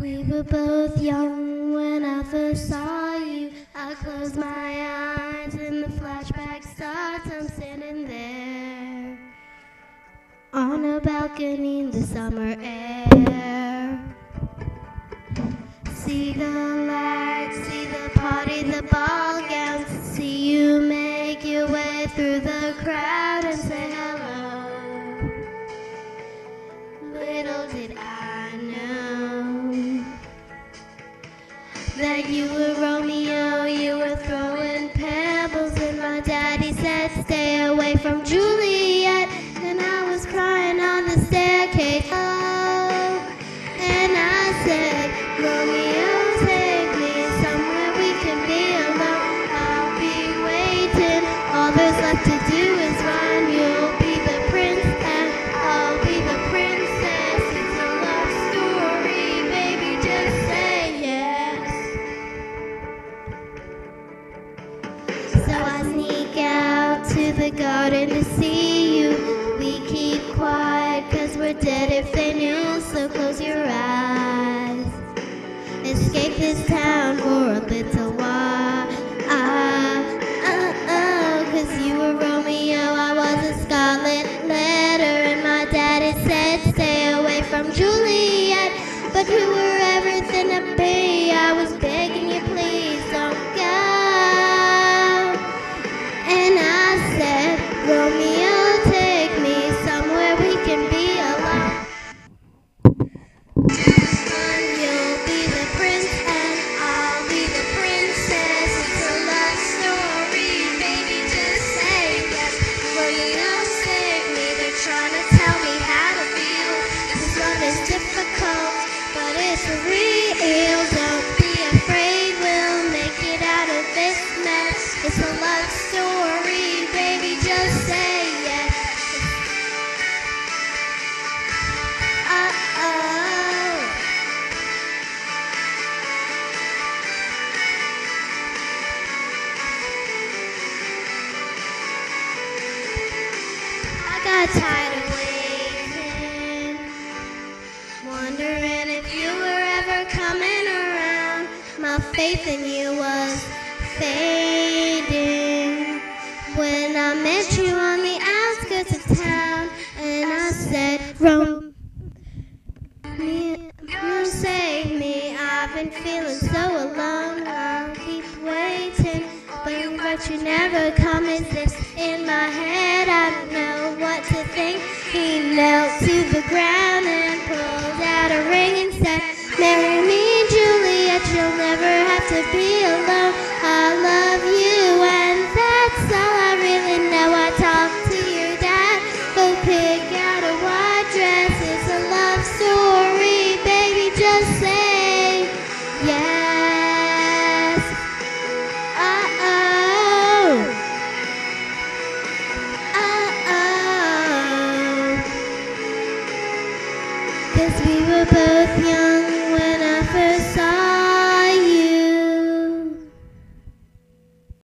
We were both young when I first saw you. I close my eyes and the flashback starts. I'm sitting there on a balcony in the summer air. See the lights, see the party, the ball gowns. See you make your way through the crowd and say hello. That you were Romeo, you were throwing pebbles, and my daddy said, Stay away from Juliet. And I was crying on the staircase. Oh, and I said, garden to see you. We keep quiet cause we're dead if they got tired of waiting, wondering if you were ever coming around. My faith in you was fading when I met you on the outskirts of town, and I said, "Rome, you save me. I've been feeling so alone. never come this. In my head, I don't know what to think. He knelt to the ground and pulled out a ring and said, marry. both yon